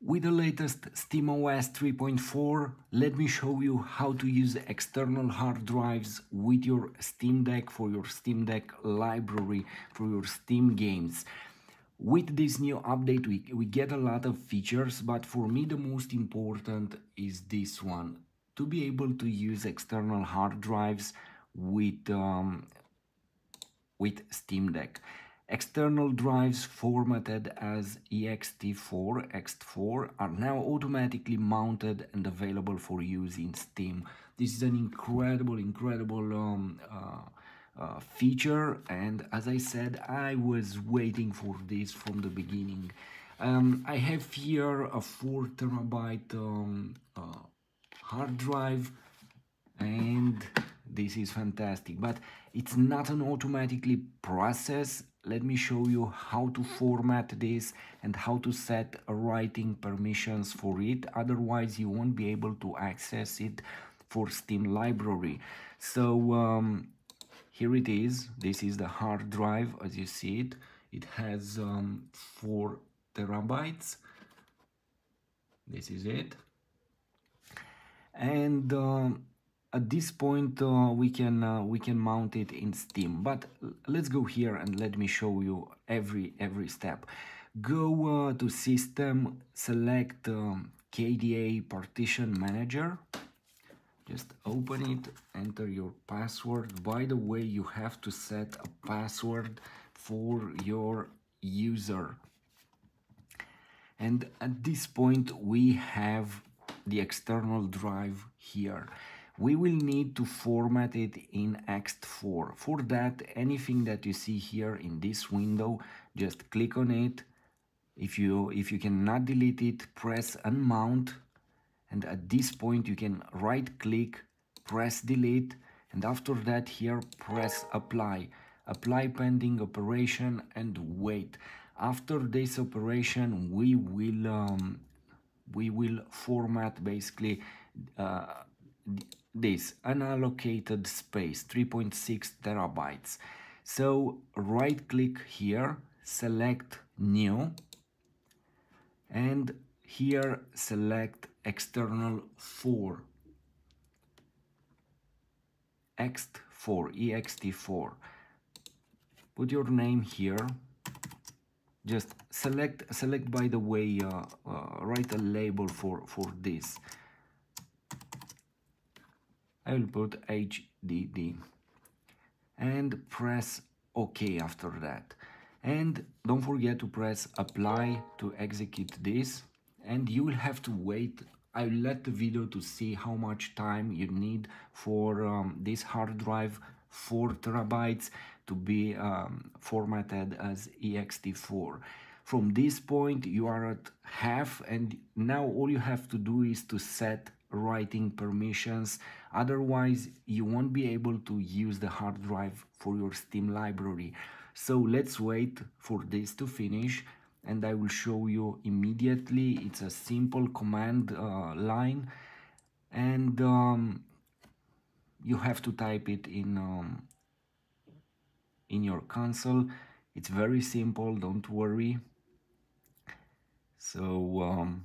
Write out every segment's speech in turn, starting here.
With the latest SteamOS 3.4, let me show you how to use external hard drives with your Steam Deck for your Steam Deck library for your Steam games. With this new update, we, we get a lot of features, but for me the most important is this one. To be able to use external hard drives with, um, with Steam Deck. External drives formatted as ext4, ext4 are now automatically mounted and available for use in Steam. This is an incredible, incredible um, uh, uh, feature and as I said, I was waiting for this from the beginning. Um, I have here a 4 terabyte um, uh, hard drive and this is fantastic but it's not an automatically process. Let me show you how to format this and how to set writing permissions for it. Otherwise you won't be able to access it for steam library. So um, here it is. This is the hard drive as you see it. It has um, four terabytes. This is it. And um, at this point uh, we can uh, we can mount it in steam. But let's go here and let me show you every every step. Go uh, to system select um, KDE partition manager. Just open it enter your password. By the way you have to set a password for your user. And at this point we have the external drive here we will need to format it in ext4 for that anything that you see here in this window just click on it. If you if you cannot delete it press unmount. And at this point you can right click press delete. And after that here press apply. Apply pending operation and wait. After this operation we will um, we will format basically uh, this unallocated space 3.6 terabytes. So right click here select new and here select external 4 ext4 ext4 put your name here. Just select select by the way uh, uh, write a label for for this I will put HDD and press OK after that. And don't forget to press apply to execute this and you will have to wait. I will let the video to see how much time you need for um, this hard drive 4 terabytes to be um, formatted as ext4 from this point you are at half and now all you have to do is to set writing permissions. Otherwise you won't be able to use the hard drive for your steam library. So let's wait for this to finish and I will show you immediately. It's a simple command uh, line and um, you have to type it in um, in your console. It's very simple don't worry. So um,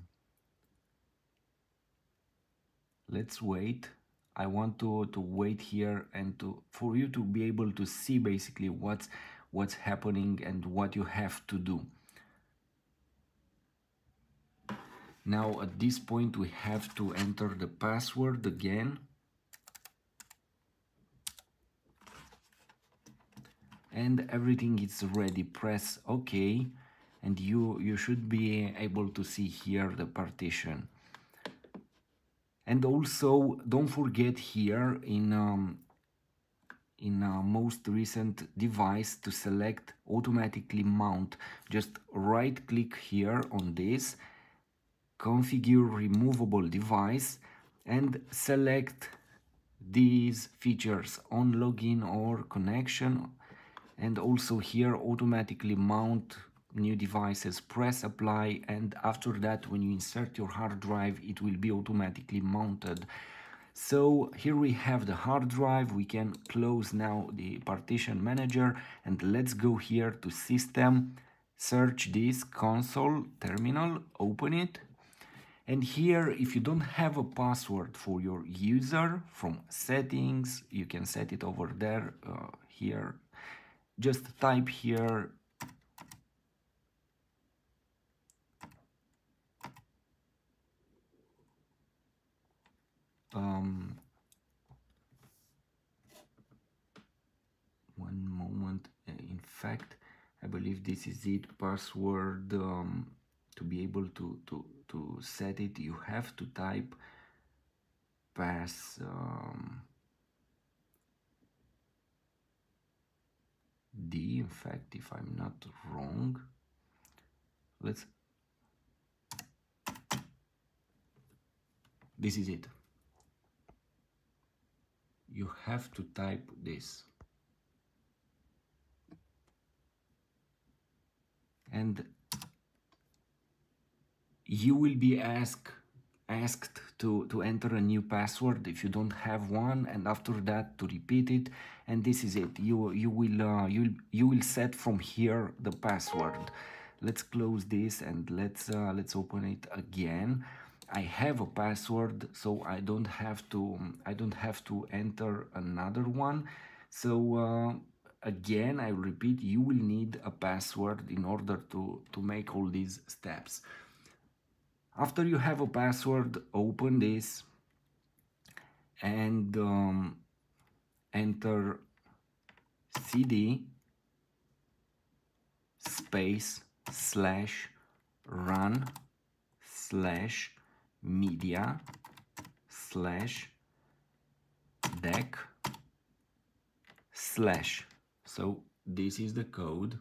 let's wait. I want to to wait here and to for you to be able to see basically what's what's happening and what you have to do. Now at this point we have to enter the password again. And everything is ready. Press ok. And you you should be able to see here the partition and also don't forget here in um, in uh, most recent device to select automatically mount. Just right click here on this configure removable device and select these features on login or connection. And also here automatically mount new devices press apply and after that when you insert your hard drive it will be automatically mounted. So here we have the hard drive. We can close now the partition manager and let's go here to system search this console terminal open it. And here if you don't have a password for your user from settings you can set it over there uh, here. Just type here um, one moment. In fact I believe this is it. Password um, to be able to, to, to set it you have to type pass um, D in fact if I'm not wrong. Let's this is it you have to type this. And you will be asked asked to to enter a new password if you don't have one and after that to repeat it. And this is it. You you will uh, you you will set from here the password. Let's close this and let's uh, let's open it again I have a password so I don't have to I don't have to enter another one. So uh, again I repeat you will need a password in order to to make all these steps. After you have a password open this and um, enter cd space slash run slash media slash deck slash. So this is the code.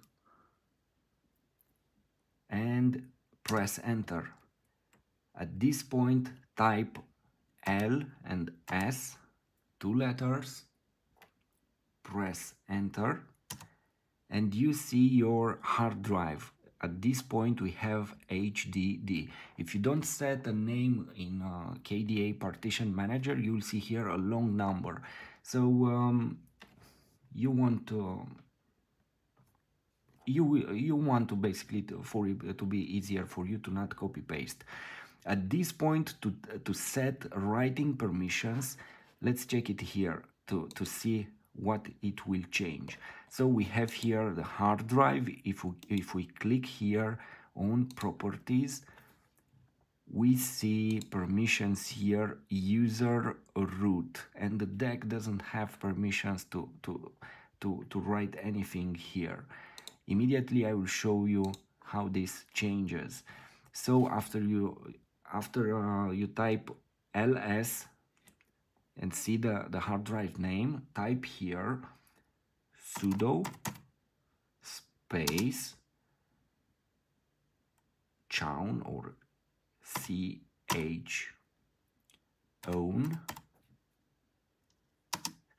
And press enter. At this point type L and S two letters press enter and you see your hard drive at this point we have HDD. If you don't set a name in uh, KDE partition manager, you'll see here a long number. So um, you want to you you want to basically to, for it to be easier for you to not copy paste. At this point to to set writing permissions, let's check it here to to see what it will change. So we have here the hard drive. If we, if we click here on properties, we see permissions here, user root, and the deck doesn't have permissions to, to, to, to write anything here. Immediately I will show you how this changes. So after you after uh, you type ls and see the, the hard drive name, type here sudo space chown or ch own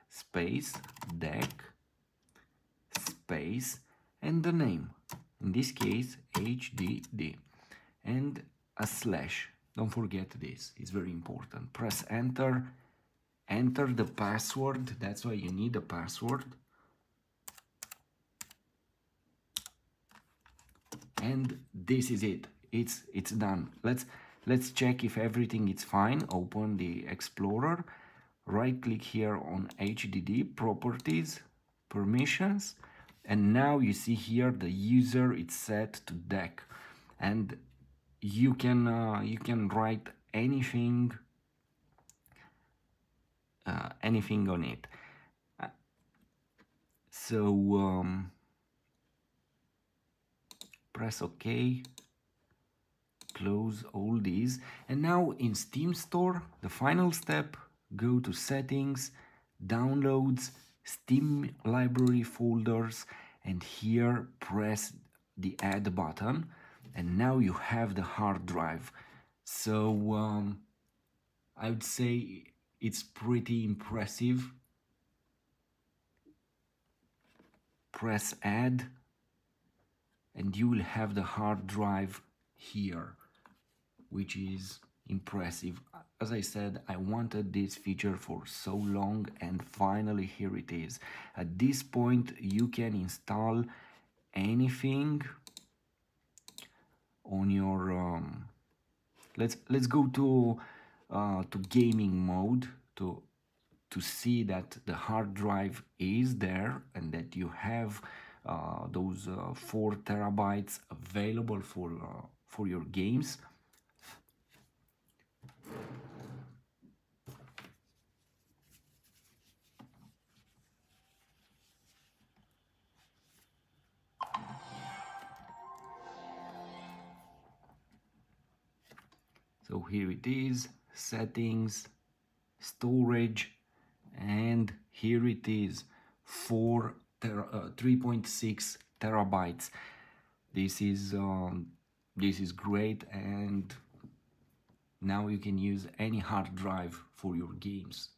space deck space and the name in this case hdd and a slash. Don't forget this it's very important. Press enter enter the password. That's why you need a password. And this is it. It's it's done. Let's let's check if everything is fine. Open the explorer. Right click here on hdd properties permissions. And now you see here the user is set to deck. And you can uh, you can write anything uh, anything on it. Uh, so um, press ok close all these and now in steam store the final step go to settings downloads steam library folders and here press the add button and now you have the hard drive. So um, I would say it's pretty impressive. Press add and you will have the hard drive here which is impressive. As I said I wanted this feature for so long and finally here it is. At this point you can install anything on your um, let's let's go to uh, to gaming mode to to see that the hard drive is there and that you have uh, those uh, four terabytes available for uh, for your games. So here it is settings storage and here it is 4 uh, 3.6 terabytes. This is um, this is great and now you can use any hard drive for your games